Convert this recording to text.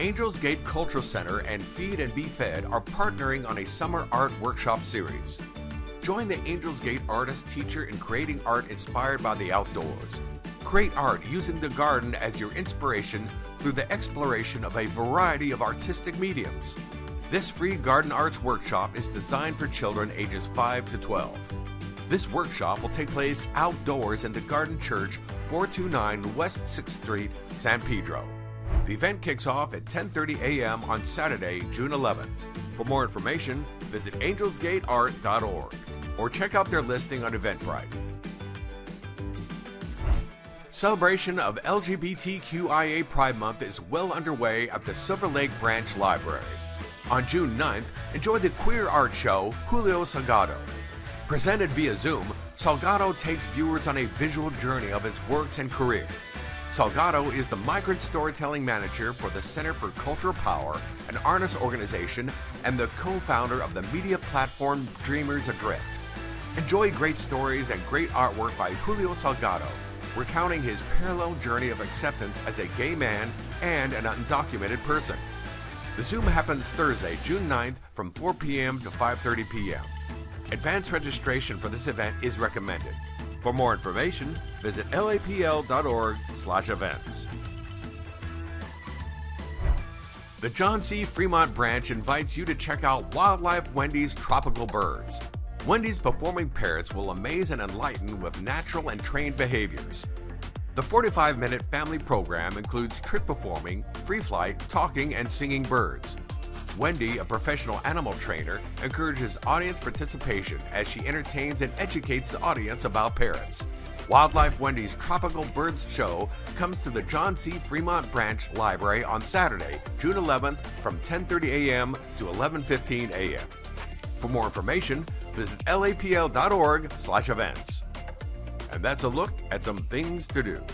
Angels Gate Cultural Center and Feed and Be Fed are partnering on a summer art workshop series. Join the Angels Gate artist teacher in creating art inspired by the outdoors. Create art using the garden as your inspiration through the exploration of a variety of artistic mediums. This free garden arts workshop is designed for children ages 5 to 12. This workshop will take place outdoors in the Garden Church, 429 West 6th Street, San Pedro. The event kicks off at 10:30 a.m. on Saturday, June 11th. For more information, visit angelsgateart.org or check out their listing on Eventbrite. Celebration of LGBTQIA Pride Month is well underway at the Silver Lake Branch Library. On June 9th, enjoy the queer art show Julio Salgado. Presented via Zoom, Salgado takes viewers on a visual journey of his works and career. Salgado is the migrant storytelling manager for the Center for Cultural Power, an artist organization, and the co founder of the media platform Dreamers Adrift. Enjoy great stories and great artwork by Julio Salgado, recounting his parallel journey of acceptance as a gay man and an undocumented person. The Zoom happens Thursday, June 9th from 4 p.m. to 5:30 p.m. Advance registration for this event is recommended. For more information, visit lapl.org/events. The John C. Fremont branch invites you to check out Wildlife Wendy's Tropical Birds. Wendy's performing parrots will amaze and enlighten with natural and trained behaviors. The 45 minute family program includes trick performing, free flight, talking, and singing birds. Wendy, a professional animal trainer, encourages audience participation as she entertains and educates the audience about parrots. Wildlife Wendy's Tropical Birds Show comes to the John C. Fremont Branch Library on Saturday, June 11th from 10:30 a.m. to 11:15 a.m. For more information, visit lapl.org/events. And that's a look at some things to do.